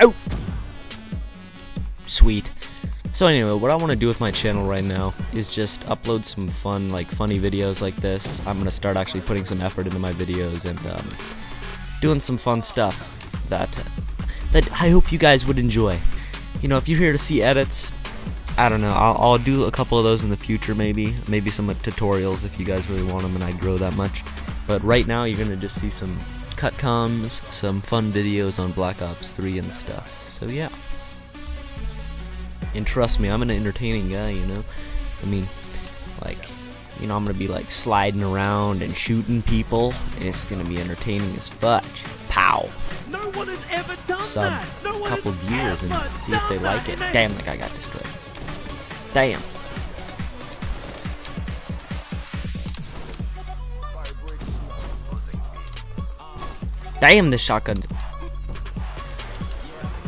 Oh! Sweet. So anyway, what I want to do with my channel right now is just upload some fun, like funny videos like this. I'm gonna start actually putting some effort into my videos and um, doing some fun stuff that that I hope you guys would enjoy. You know, if you're here to see edits, I don't know. I'll, I'll do a couple of those in the future, maybe. Maybe some tutorials if you guys really want them and I grow that much. But right now, you're gonna just see some cut coms, some fun videos on Black Ops 3 and stuff. So yeah. And trust me, I'm an entertaining guy, you know? I mean, like, you know, I'm gonna be like sliding around and shooting people, and it's gonna be entertaining as fudge. Pow! No one has ever done Some that. No one couple viewers and see if they like it. Damn, the guy got destroyed. Damn. Damn, this shotgun.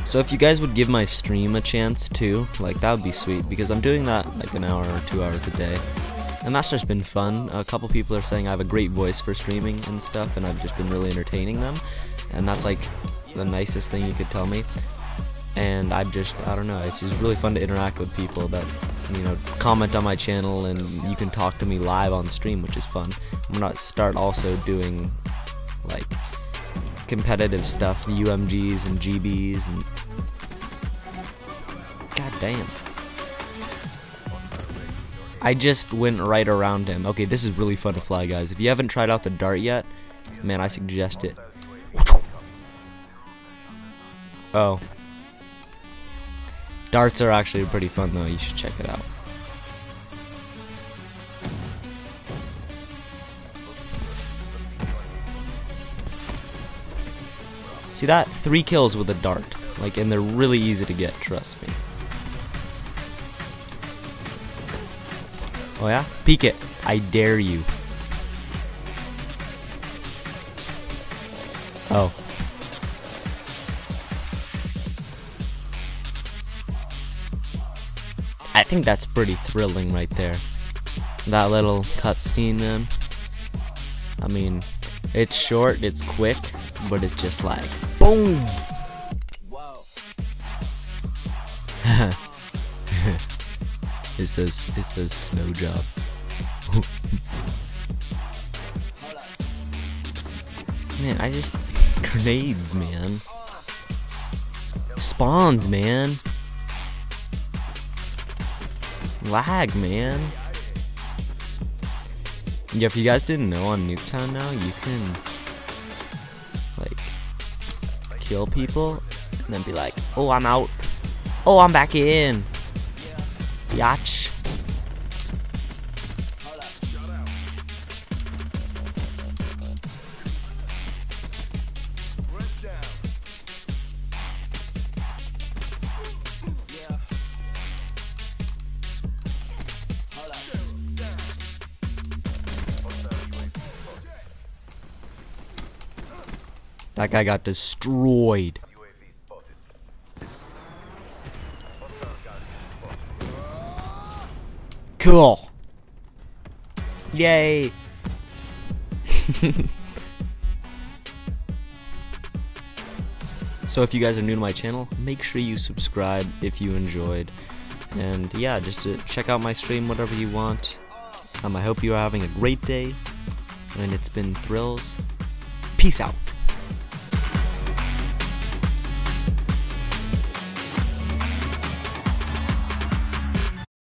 So if you guys would give my stream a chance too, like that would be sweet because I'm doing that like an hour or two hours a day. And that's just been fun. A couple people are saying I have a great voice for streaming and stuff and I've just been really entertaining them. And that's like the nicest thing you could tell me. And I'm just, I don't know, it's just really fun to interact with people that, you know, comment on my channel and you can talk to me live on stream, which is fun. I'm gonna start also doing like competitive stuff, the UMGs and GBs and God damn. I just went right around him. Okay, this is really fun to fly, guys. If you haven't tried out the dart yet, man, I suggest it. Oh. Darts are actually pretty fun, though. You should check it out. See that? Three kills with a dart. Like, and they're really easy to get, trust me. Oh yeah? Peek it. I dare you. Oh. I think that's pretty thrilling right there. That little cutscene, man. I mean, it's short, it's quick, but it's just like boom. it says it says snow job. man, I just grenades, man. Spawns, man. Lag, man. Yeah, if you guys didn't know, on Nuketown now, you can, like, kill people, and then be like, oh, I'm out. Oh, I'm back in. Yatch. That guy got destroyed. Cool. Yay. so if you guys are new to my channel, make sure you subscribe if you enjoyed. And yeah, just to check out my stream whatever you want. Um, I hope you are having a great day. And it's been thrills. Peace out.